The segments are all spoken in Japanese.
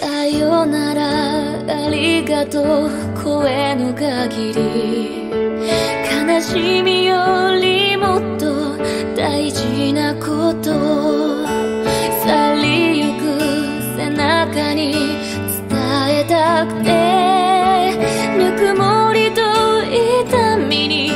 さよならありがとう声の限り悲しみよりもっと大事なこと。去りゆく背中に伝えたくてぬくもりと痛みに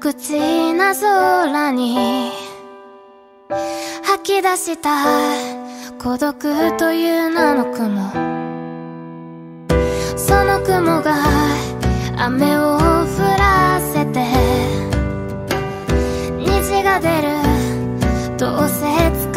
口な空に吐き出した孤独という名の雲。その雲が雨を降らせて虹が出る。どうせ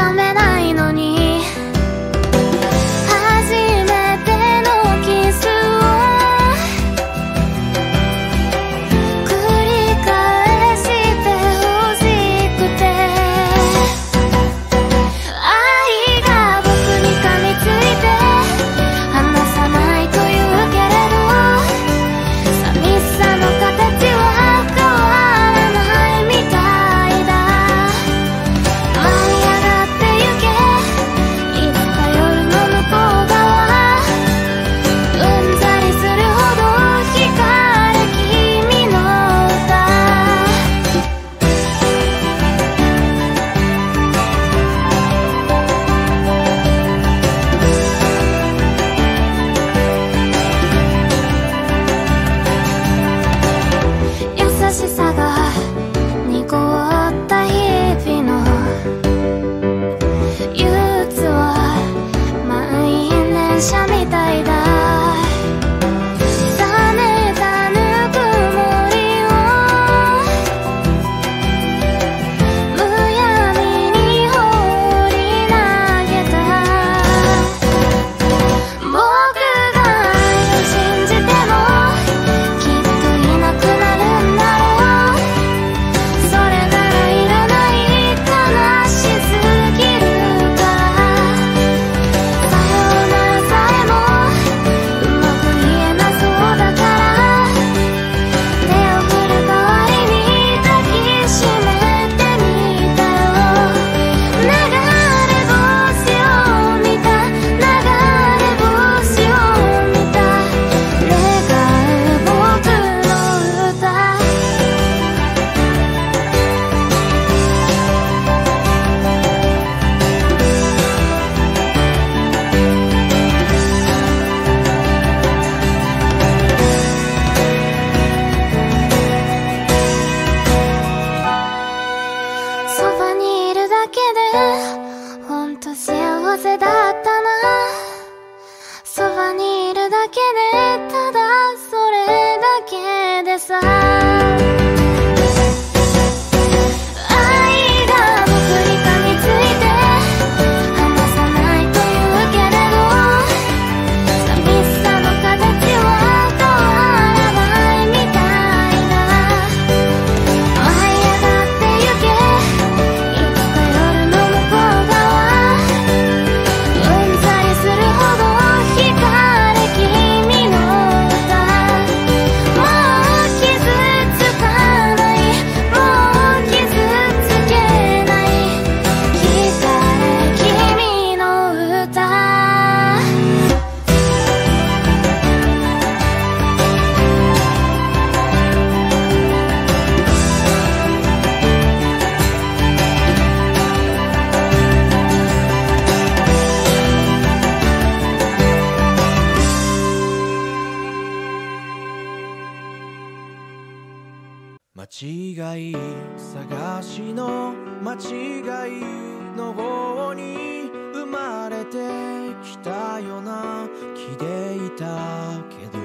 着ていたけど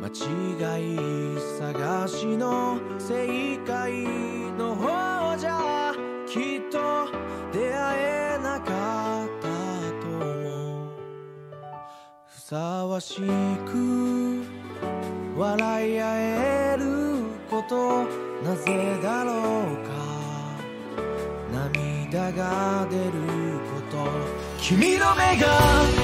間違い探しの正解の方じゃきっと出会えなかったと思うふさわしく笑い合えることなぜだろうか涙が出ること君の目が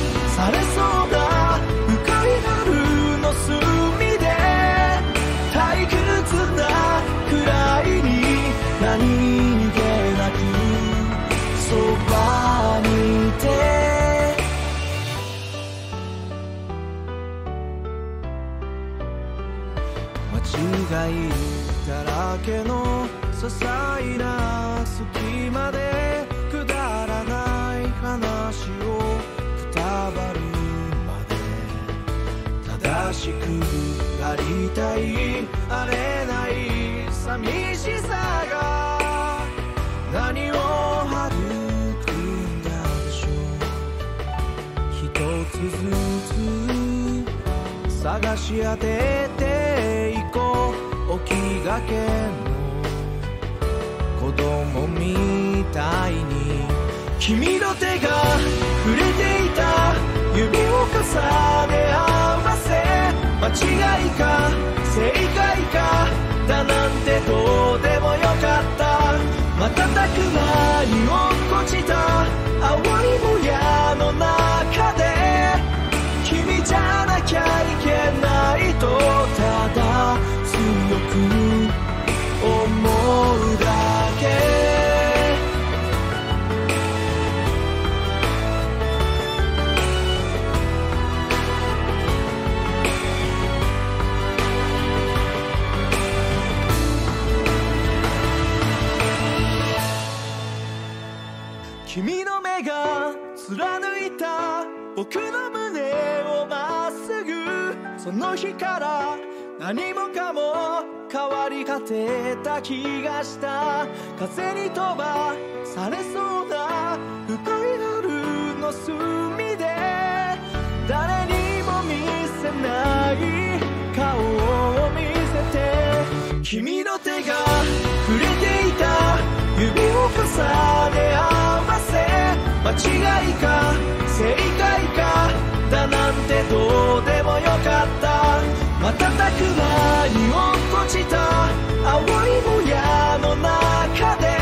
間違いだらけの些細な隙間でくだらない話をくたばるまで正しくありたいあれない寂しさが何を育んだでしょう一つずつ探し当てて起きがけの子供みたいに君の手が触れていた指を重ね合わせ間違いか正解かだなんてどうでもよかった。瞬く間に落っこちた青いもやの中で。君じゃなきゃいけないとただ思うだけ。君の目が貫いた僕の胸をまっすぐ。その日から何もかも変わり果てた気がした。風に飛ばされそうな深い春の隅で。誰にも見せない顔を見せて。君の手が触れていた。指を重ね合わせ。間違いか正解か。だなんてどうでもよかった。瞬く間に落っこちた青いもやの中で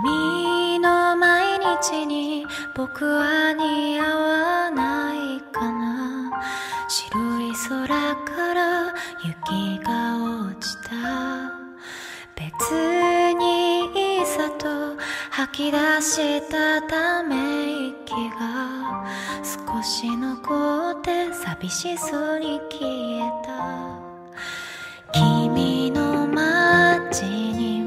君の毎日に僕は似合わないかな。白い空から雪が落ちた。別にいざと吐き出したため息が。少し残って寂しそうに消えた。君の街に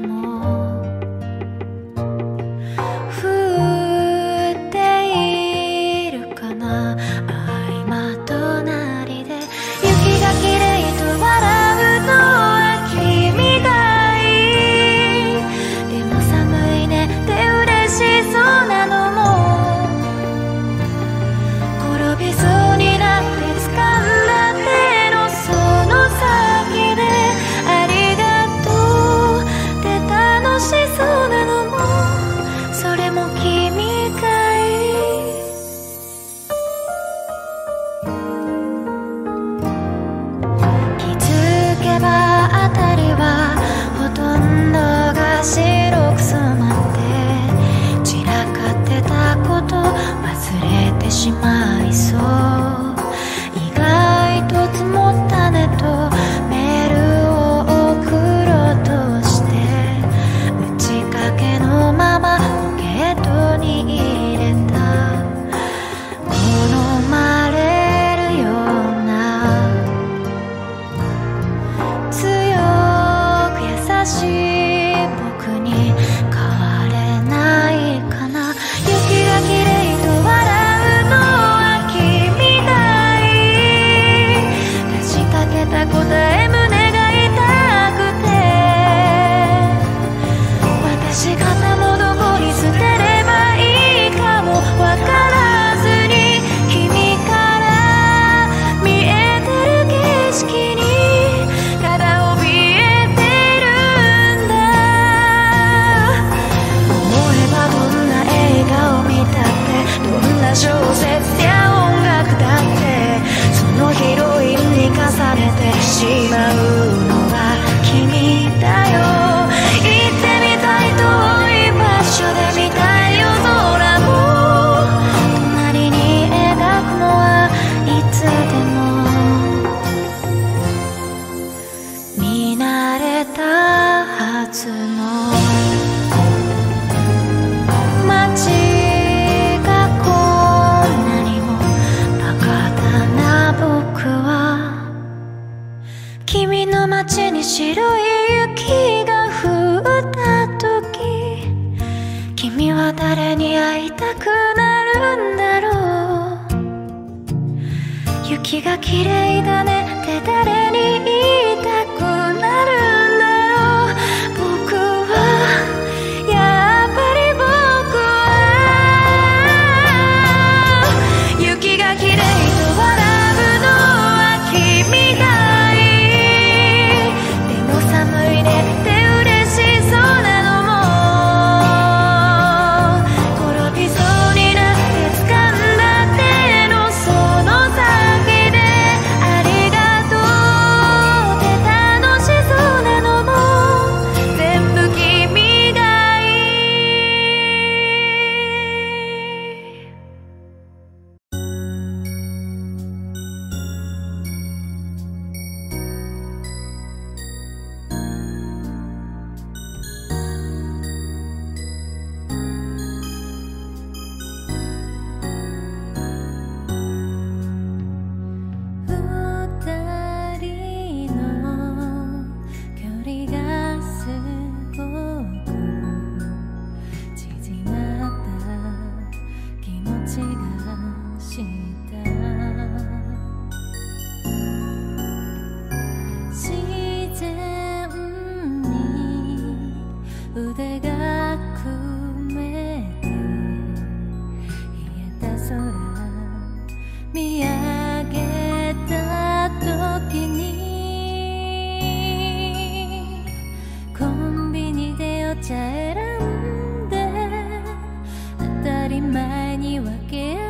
り前に分け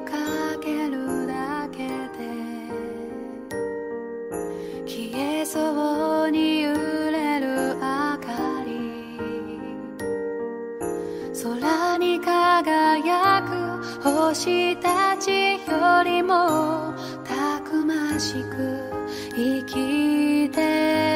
かけるだけで消えそうに揺れる明かり。空に輝く星たちよりもたくましく生きて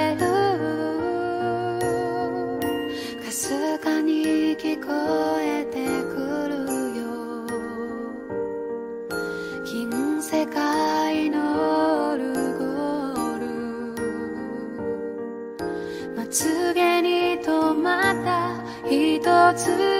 我自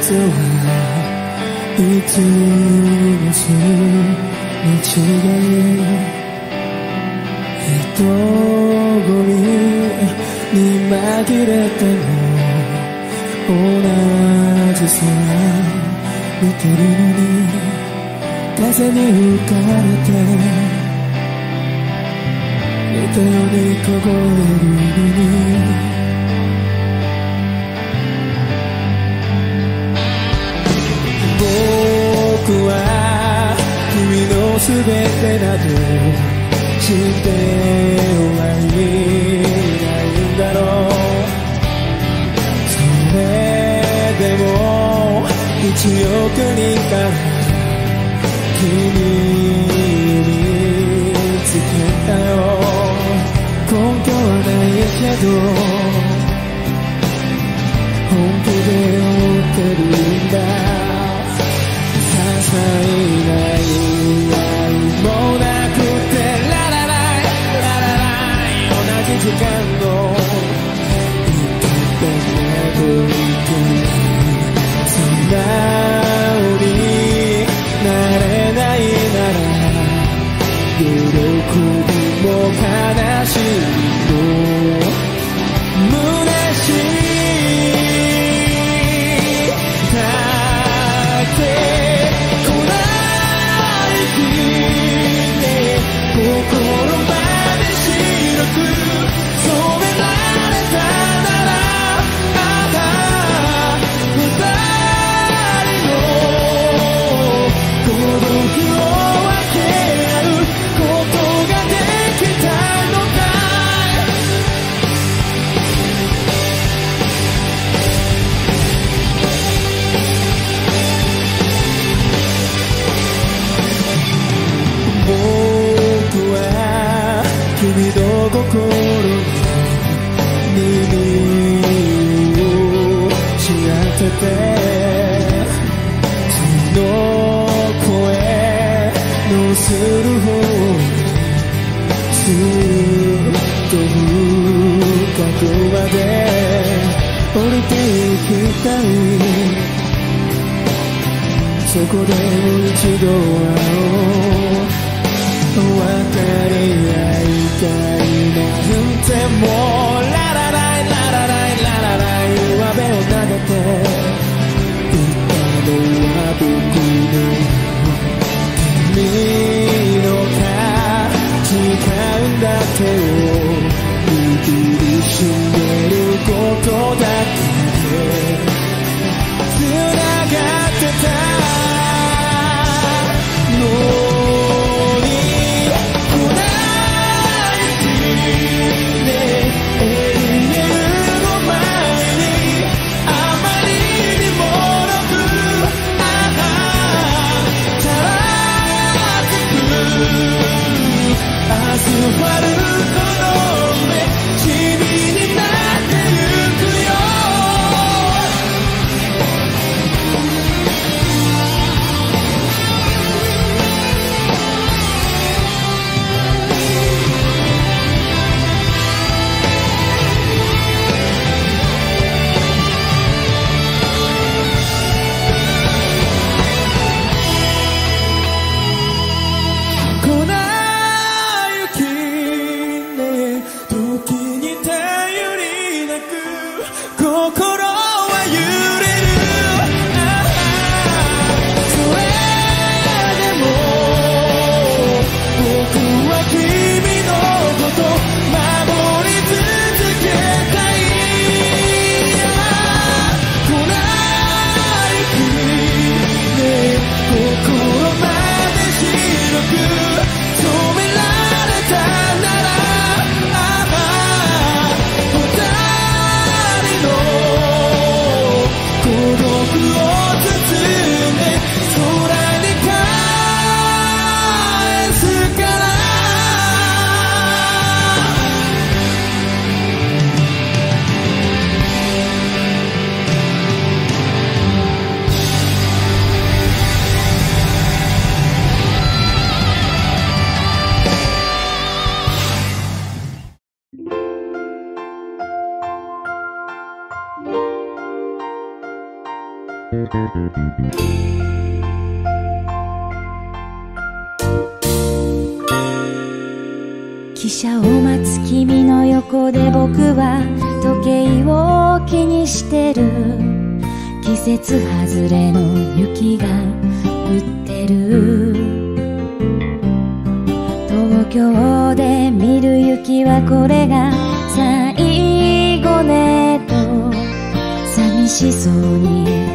to そこでもう一度会おう分かり合いたいなんてもうラララいラララいラララい上辺を投げて言ったのは僕の君のか違うだけを握りしめることだけそれが最後ねと寂しそうに。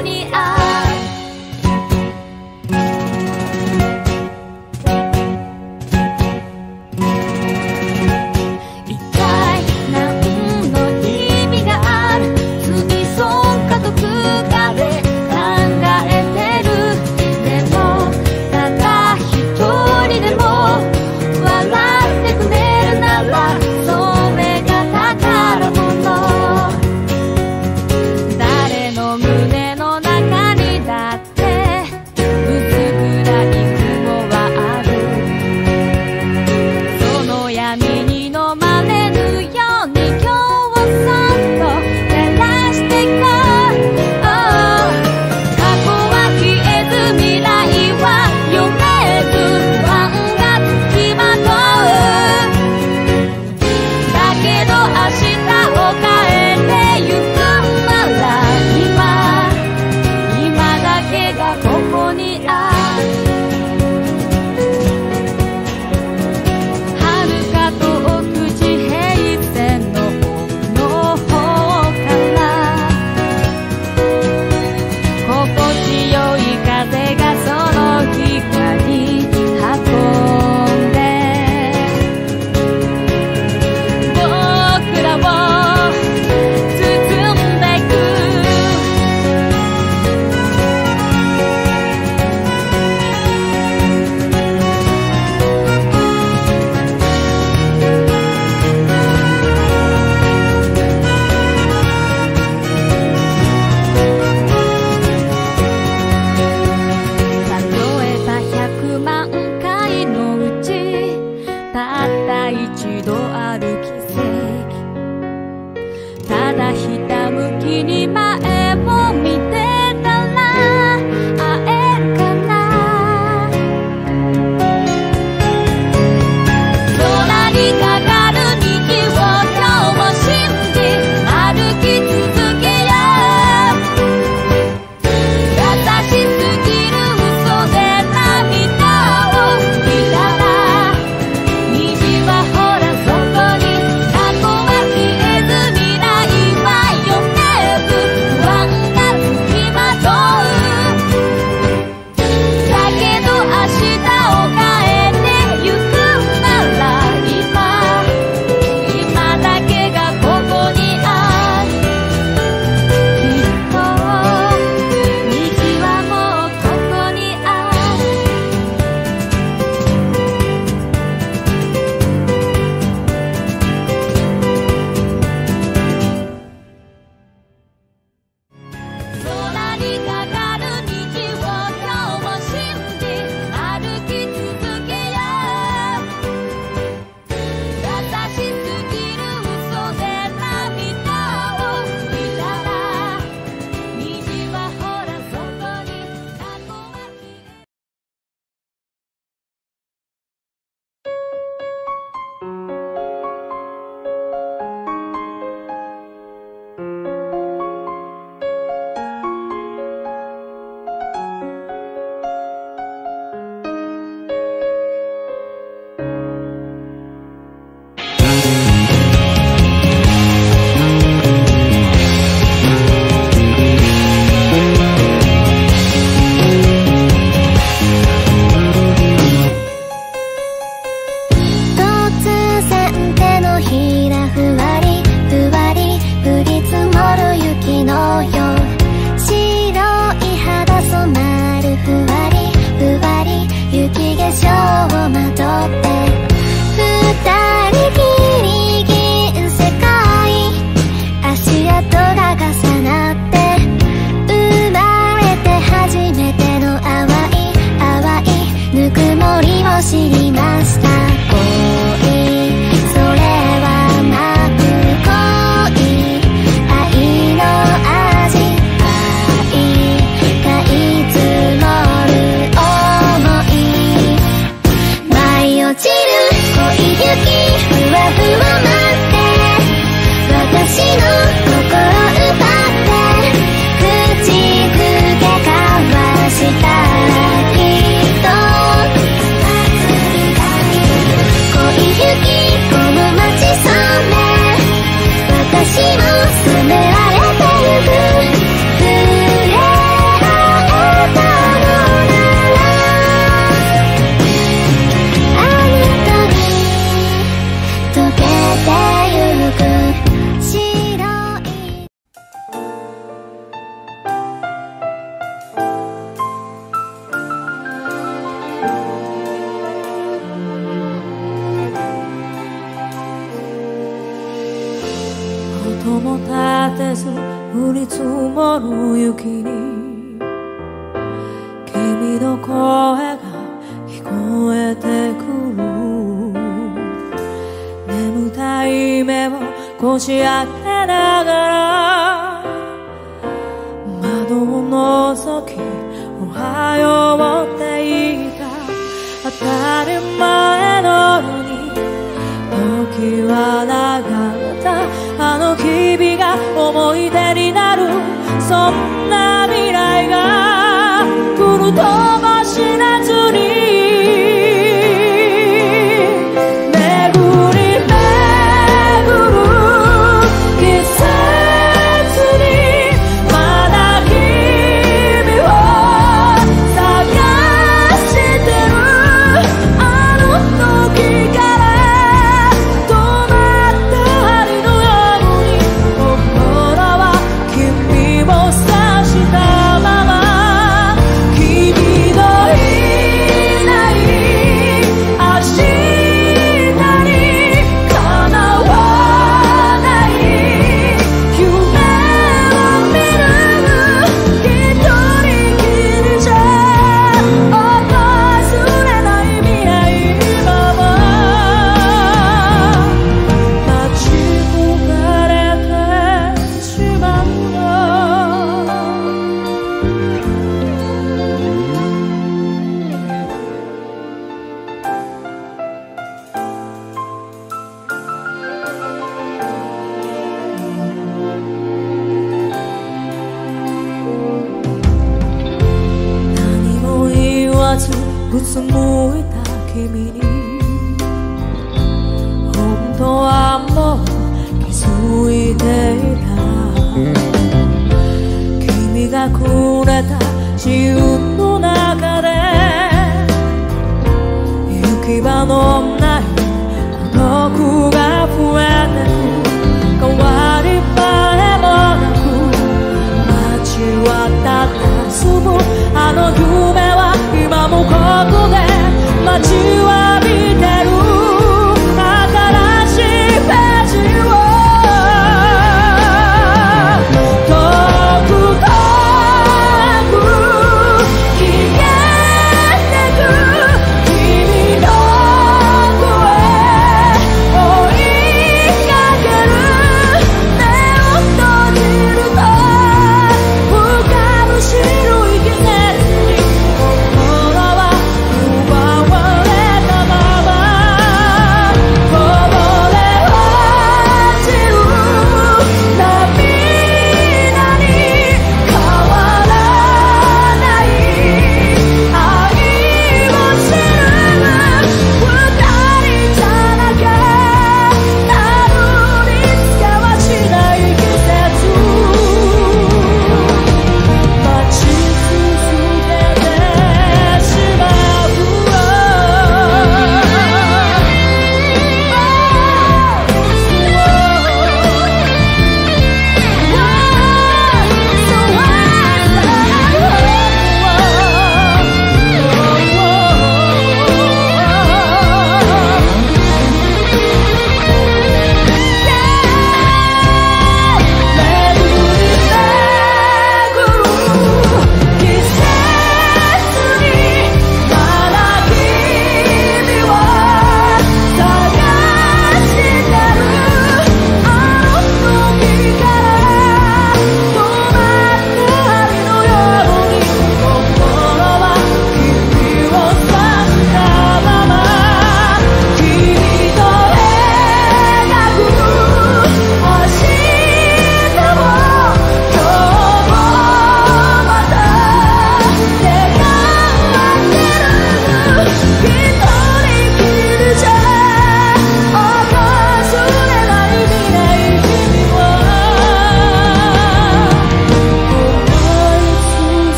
你爱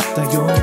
かっ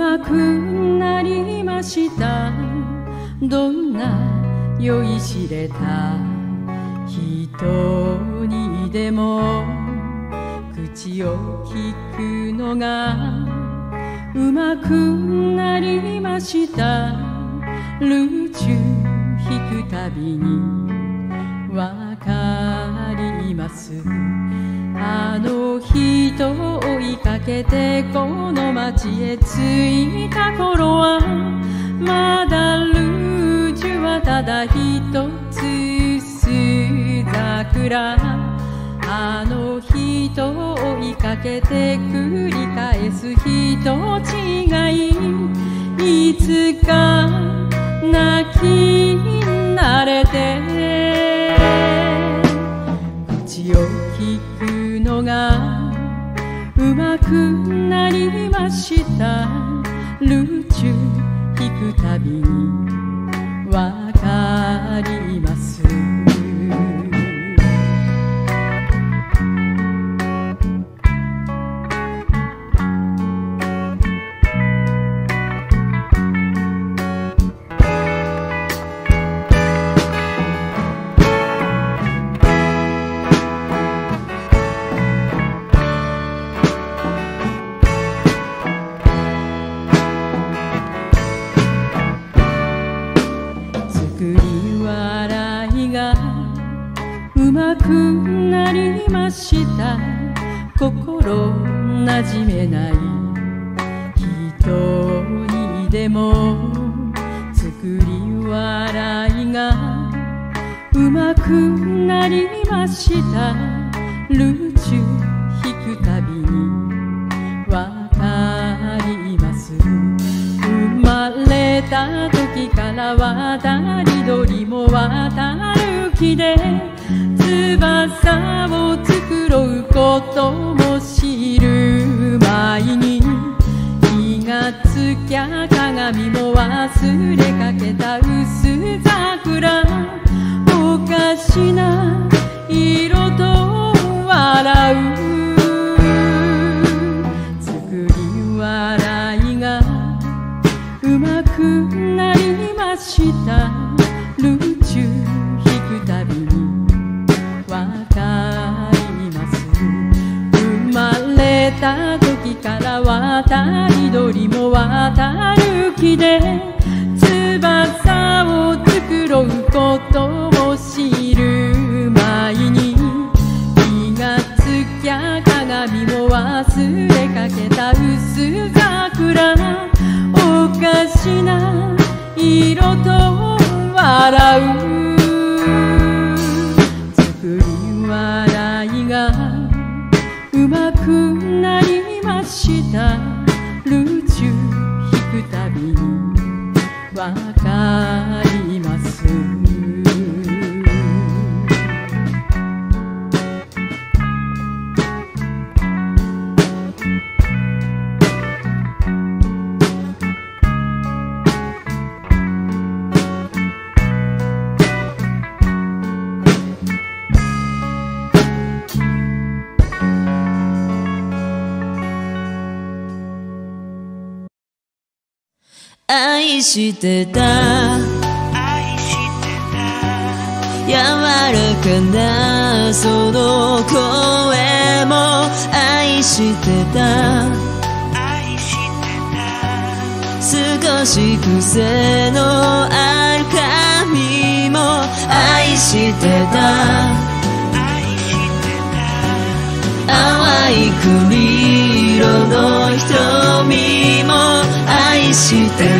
まくなりました。どんな酔いしれた。人にでも。口を聞くのが。うまくなりました。ルーチュ弾くたびに。わかります。あの人を追いかけてこの街へ着いた頃はまだルージュはただ一つ巣桜あの人を追いかけて繰り返す人違い。いつか泣きになれて。口を聞くがうまくなりました。ルーチュ弾くたびにわかります。心なじめない人にでも作り笑いがうまくなりました。ルーチュ弾くたびにわかります生まれた時から渡り鳥も渡る木で翼をつく繕う。ことも知る前に気がつきゃ鏡も忘れかけた薄桜おかしな色と笑う。作り笑いがう。まくなりましたた時から渡り鳥も渡る木で翼を繕うことを知る前に気がつきゃ鏡も忘れかけた薄桜おかしな色と笑う。作り笑いうまくなりました。ルーチュー弾くたびにわかる。愛してた。愛してた柔らかなその声も愛してた。愛してた少し癖のある髪も愛してた。愛してた淡い栗色の瞳も愛してる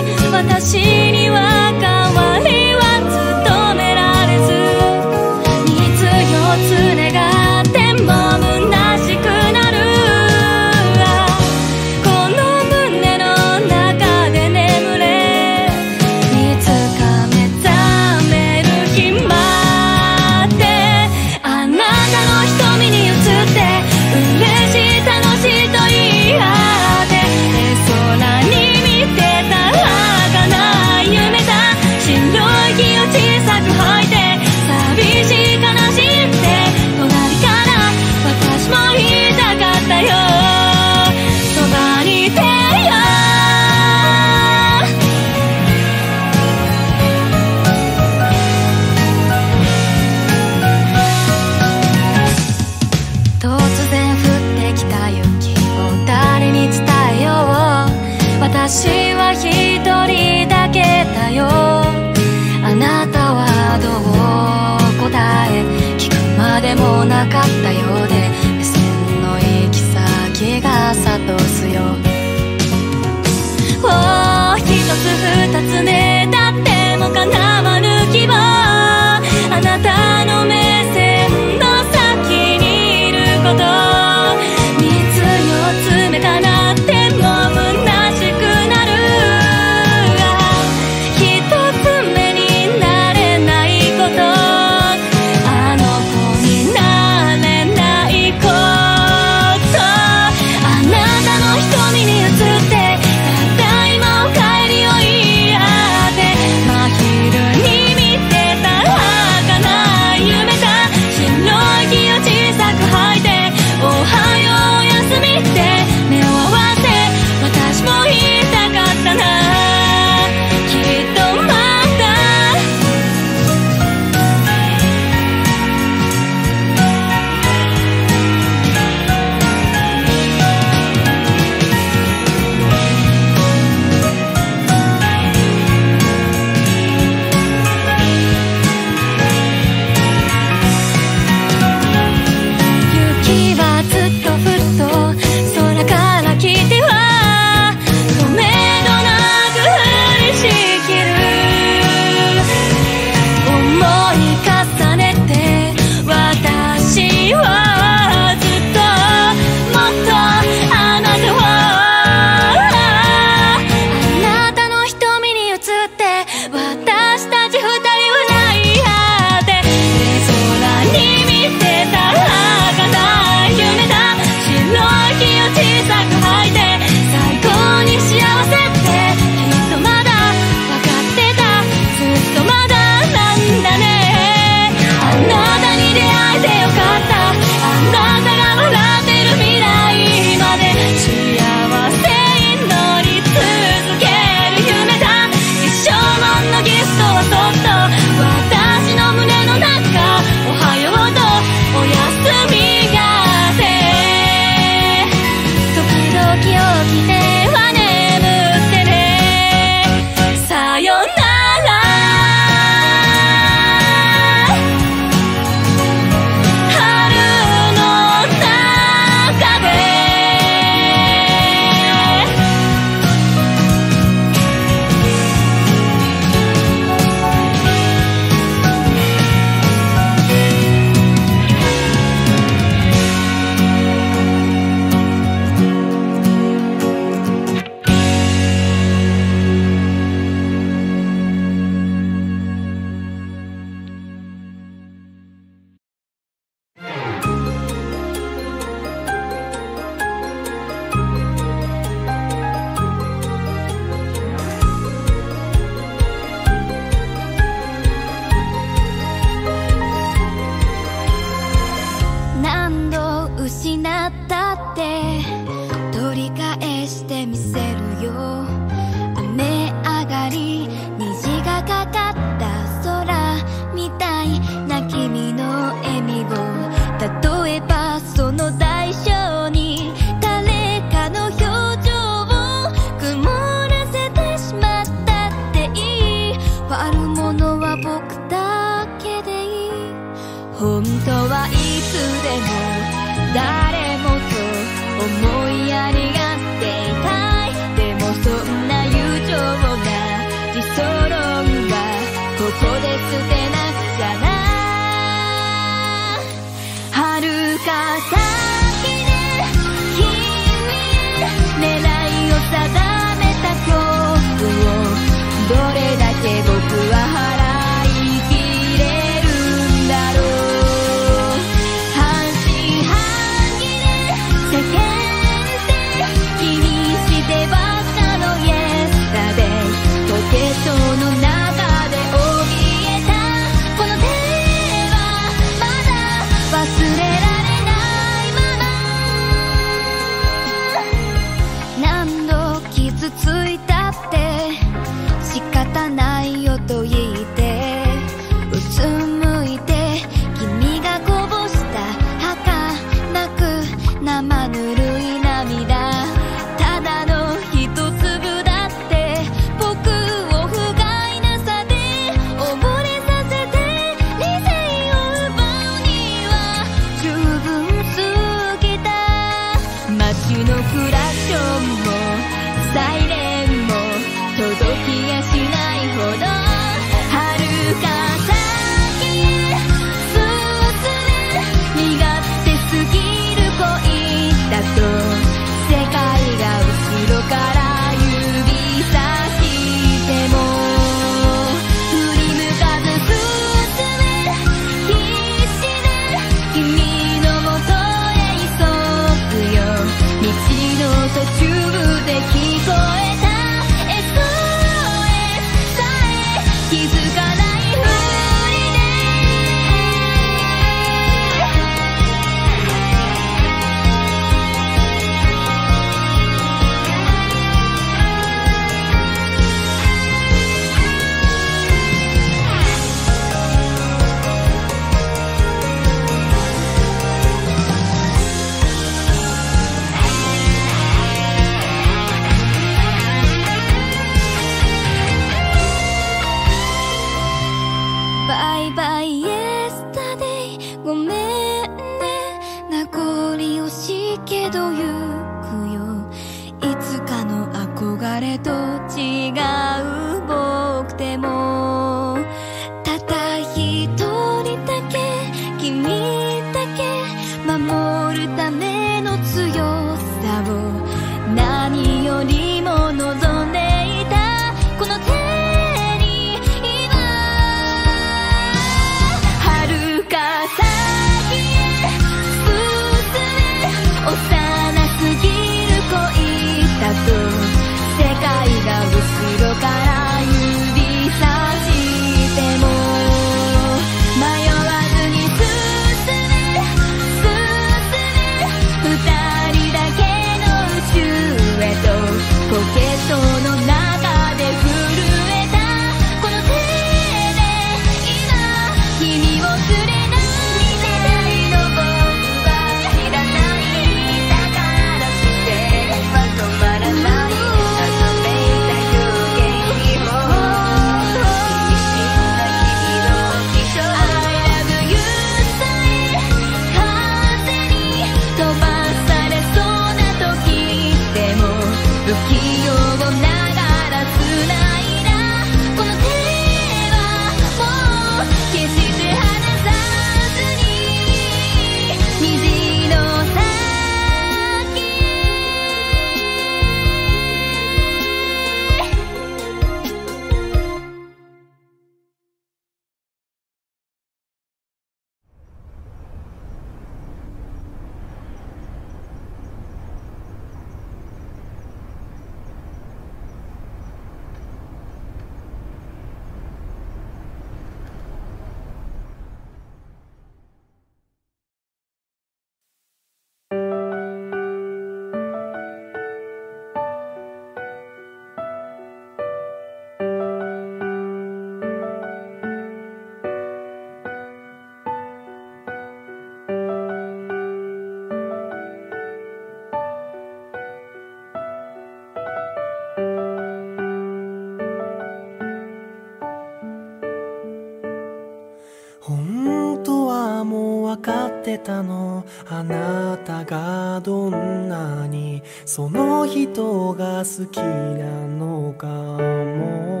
たの。あなたがどんなにその人が好きなのかも。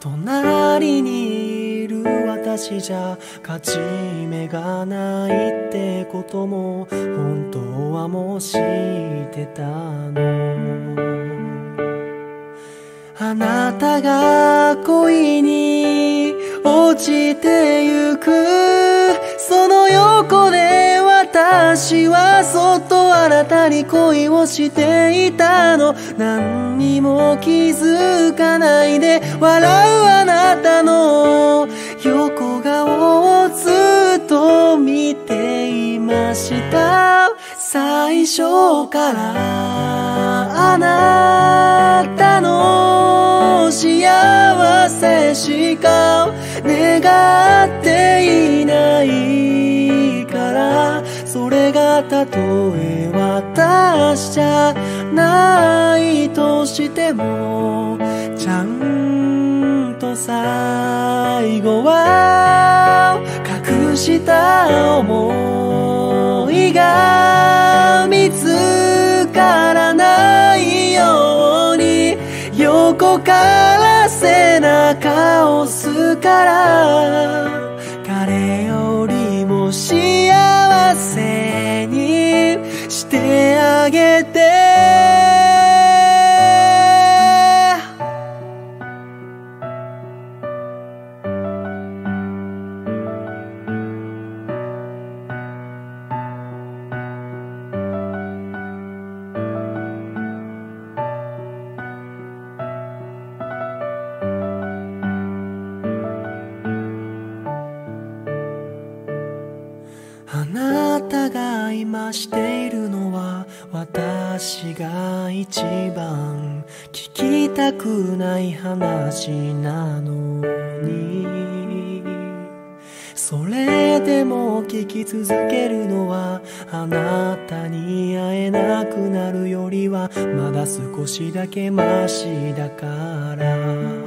隣にいる私じゃ勝ち目がないってことも本当はもう知ってたの。あなたが恋に落ちてゆく。その横で私はそっとあなたに恋をしていたの。何にも気づかないで笑うあなたの。横顔をずっと見ていました。最初からあなたの幸せしか願っていないからそれがたとえ私じゃないとしてもちゃんと最後は隠した想いが見つからないように横から背中を押すから彼よりも幸せにしてあげる。今しているのは私が一番聞きたくない話なのに。それでも聞き続けるのはあなたに会えなくなるよりはまだ少しだけマシだから。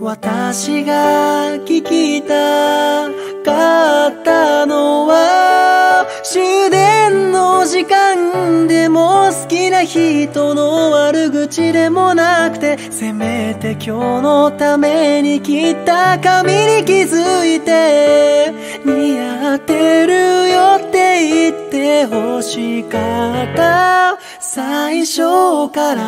私が聞きたかったのは終電の時間でも好きな人の悪口でもなくてせめて今日のために切った髪に気づいて似合ってるよって言って欲しかった最初から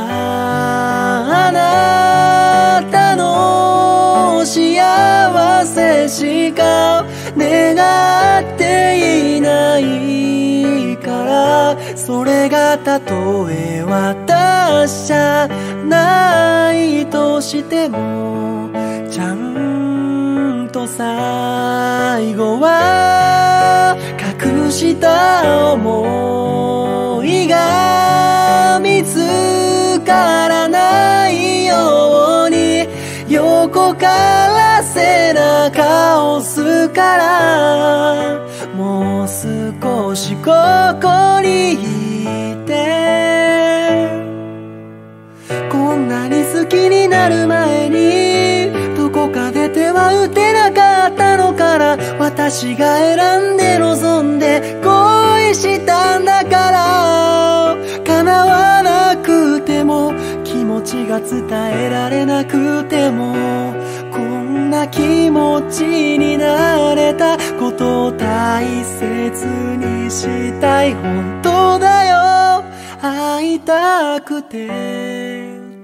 あなたの幸せしか願っていない。からそれがたとえ私じゃないとしてもちゃんと最後は隠した思いが見つからないように。横から背中を押すから。もう少しここにいてこんなに好きになる前にどこかで手は打てなかったのから私が選んで望んで恋したんだから。叶わなくても気持ちが伝えられなくてもこんな気持ちになれたことを大切にしたい。本当だよ。会いたくて。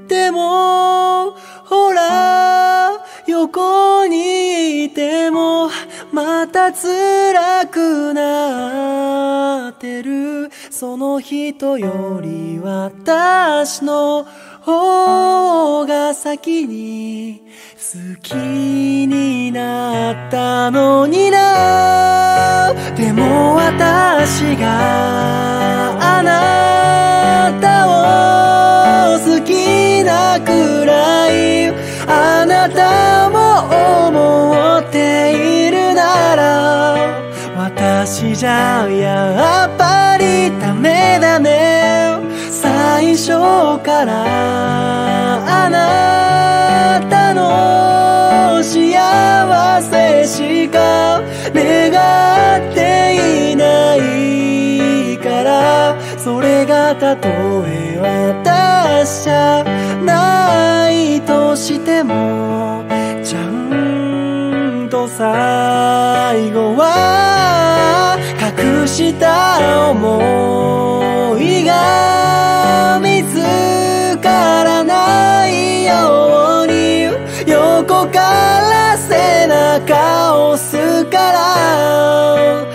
でもほら横にいてもまた辛くなってる。その人より私の方が先に好きになったのにな。でも私があなたを好きなくらいあなたも思っているなら私じゃやっぱりダメだね。最初からあなたせしか願っていないからそれがたとえ私じゃないとしてもちゃんと最後は隠した思いが見つからないよ中を押すから。